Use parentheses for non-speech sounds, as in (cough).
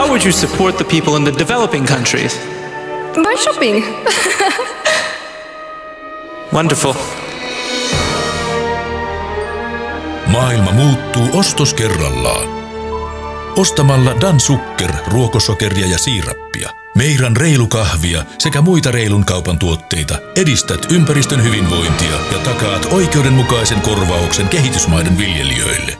how would you support the people in the developing countries? By shopping. (laughs) Wonderful. Maailma muuttuu ostos kerrallaan. Ostamalla Dan Sukker ruokosokeria ja siirappia, Meiran reilukahvia sekä muita reilun kaupan tuotteita edistät ympäristön hyvinvointia ja takaat oikeudenmukaisen korvauksen kehitysmaiden viljelijöille.